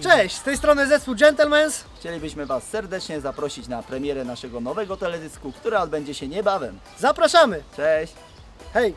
Cześć, z tej strony zespół Gentlemans. Chcielibyśmy Was serdecznie zaprosić na premierę naszego nowego teledysku, która odbędzie się niebawem. Zapraszamy. Cześć! Hej!